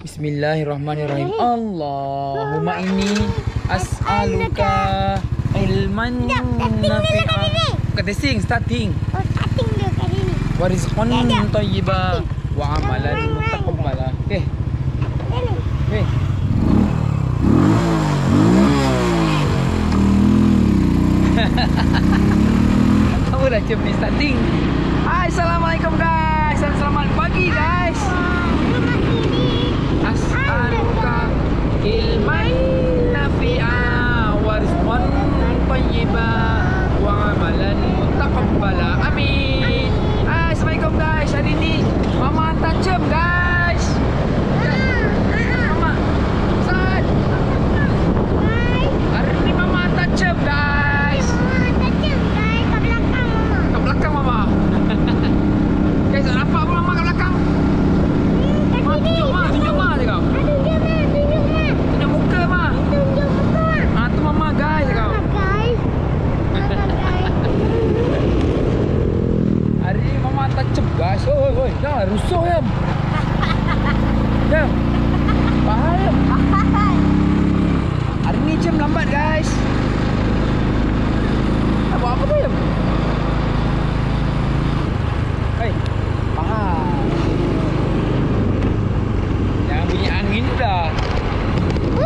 Bismillahirrahmanirrahim. Allahumma inni as'aluka ilman nafi'a. Bukan testing, starting. Oh, starting dia kali ni. Wa rizqan tayyiba wa amalan mutaqabbala. Okey. Okey. Tahu dah ni starting. Hai, Assalamualaikum guys. Dan selamat pagi guys. Rumah ini. As'aluka ilman nafi'a wa rizqan tayyiba wa amalan mutaqabbala. Amin. Hai, Assalamualaikum guys. Hari ni Mama hantar cem guys. Mama. Sat. Hai. Hari ni Mama hantar cem guys. Mama, tajam guys kat belakang mama. Kat belakang Mama. guys, tak nampak pun Mama kat belakang. Hmm, kat Ma, sini. tunjuk Ma, tunjuk Ma je kau. Aduh, dia ma, tunjuk ma. Tunjuk muka Ma. Tunjuk muka ma. Ah, tu Mama guys kau. Mama guys. Mama guys. Hari ni Mama hantar cem guys. Oi, oi, oi. Dah rusuh ya. Ya. Bahaya. Hari ni cem lambat guys. Nak buat apa tu ya? Hei. Faham. Jangan bunyi angin tu dah.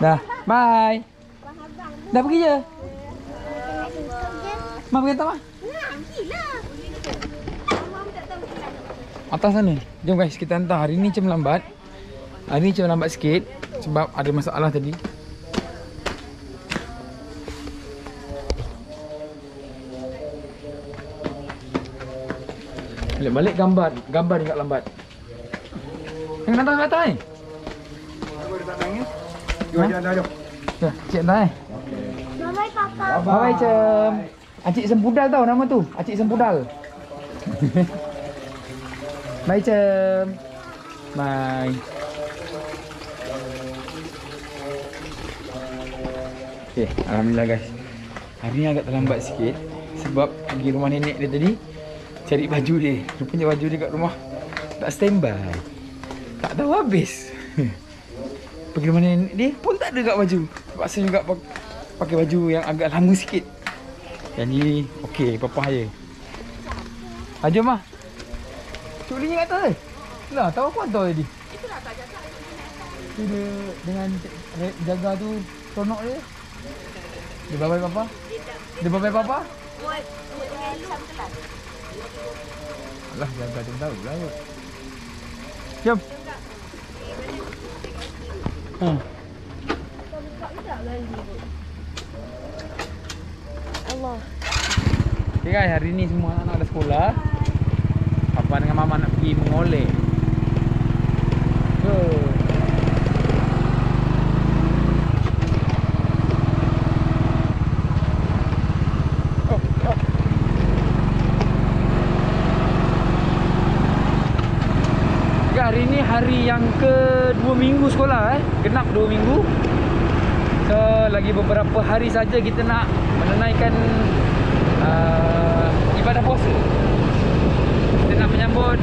Dah. Bye. Dah pergi je. Mak pergi atas mak. Atas sana. Jom guys, kita hantar. Hari ni macam lambat. Hari ni macam lambat sikit. Sebab ada masalah tadi. Balik-balik gambar. Gambar juga lambat. Yang datang kat atas ni? Jom, jom, jom, jom. Ya, cik hantar eh. Bye-bye, Papa. Bye-bye, Cem. Acik Sempudal tau nama tu. Acik Sempudal. Bye, Cem. Bye. Okay, Alhamdulillah guys. Hari ni agak terlambat sikit. Sebab pergi rumah nenek dia tadi. Cari baju dia. Rupanya baju dia kat rumah. Tak standby. Tak tahu habis. pergi nenek dia pun tak ada kat baju. Terpaksa juga pak- pakai baju yang agak lama sikit. Jadi okey, papa je. Ah, jom ah. Cuk Lee kat atas. Lah, tahu apa hantar tadi? Tu dia dengan jaga tu seronok dia. Dia bye-bye papa? Dia bye-bye papa? Alah, jaga tu tahu lah. kot. Jom. Ha. Allah. Okay guys, hari ni semua anak-anak dah sekolah. Papa dengan mama nak pergi mengoleh. Go. Oh, oh. Okay, hari yang ke dua minggu sekolah eh. Genap dua minggu. So, lagi beberapa hari saja kita nak menunaikan uh, ibadah puasa. Kita nak menyambut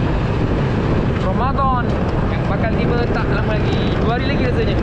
Ramadan yang bakal tiba tak lama lagi. Dua hari lagi rasanya.